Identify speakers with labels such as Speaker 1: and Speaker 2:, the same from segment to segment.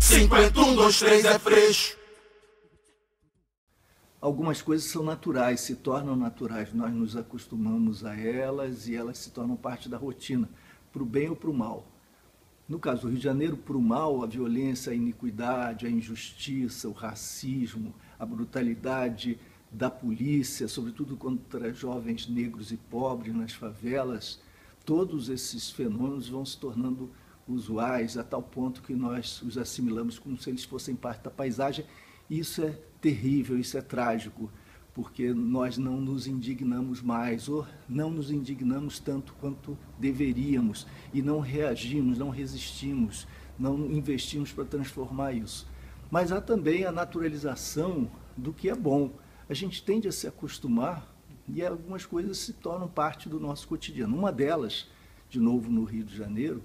Speaker 1: 51, 2, 3 é freixo.
Speaker 2: Algumas coisas são naturais, se tornam naturais. Nós nos acostumamos a elas e elas se tornam parte da rotina, para o bem ou para o mal. No caso do Rio de Janeiro, para o mal, a violência, a iniquidade, a injustiça, o racismo, a brutalidade da polícia, sobretudo contra jovens negros e pobres nas favelas, todos esses fenômenos vão se tornando usuais a tal ponto que nós os assimilamos como se eles fossem parte da paisagem. Isso é terrível, isso é trágico, porque nós não nos indignamos mais, ou não nos indignamos tanto quanto deveríamos, e não reagimos, não resistimos, não investimos para transformar isso. Mas há também a naturalização do que é bom. A gente tende a se acostumar e algumas coisas se tornam parte do nosso cotidiano. Uma delas, de novo no Rio de Janeiro,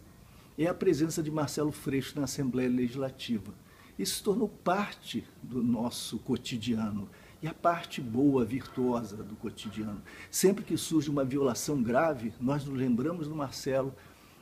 Speaker 2: é a presença de Marcelo Freixo na Assembleia Legislativa. Isso se tornou parte do nosso cotidiano e a parte boa, virtuosa do cotidiano. Sempre que surge uma violação grave, nós nos lembramos do Marcelo,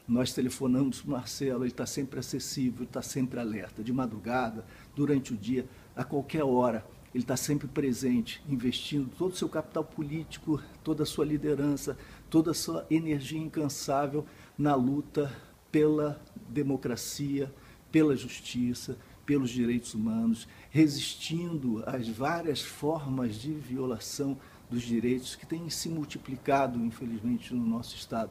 Speaker 2: nós telefonamos para o Marcelo, ele está sempre acessível, está sempre alerta, de madrugada, durante o dia, a qualquer hora. Ele está sempre presente, investindo todo o seu capital político, toda a sua liderança, toda a sua energia incansável na luta pela democracia, pela justiça, pelos direitos humanos, resistindo às várias formas de violação dos direitos que têm se multiplicado, infelizmente, no nosso Estado.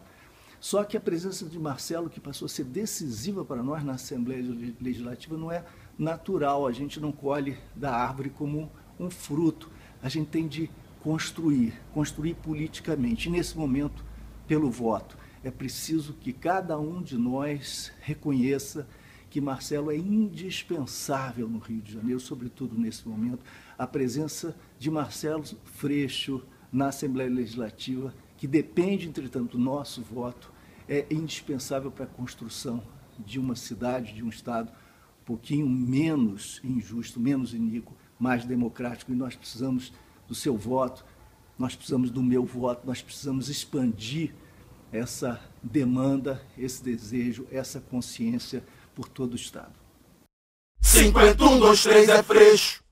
Speaker 2: Só que a presença de Marcelo, que passou a ser decisiva para nós na Assembleia Legislativa, não é natural. A gente não colhe da árvore como um fruto. A gente tem de construir, construir politicamente. E nesse momento, pelo voto. É preciso que cada um de nós reconheça que Marcelo é indispensável no Rio de Janeiro, sobretudo nesse momento, a presença de Marcelo Freixo na Assembleia Legislativa, que depende, entretanto, do nosso voto, é indispensável para a construção de uma cidade, de um Estado um pouquinho menos injusto, menos iníquo, mais democrático, e nós precisamos do seu voto, nós precisamos do meu voto, nós precisamos expandir essa demanda, esse desejo, essa consciência por todo o Estado.
Speaker 1: 51, 2, 3 é freixo.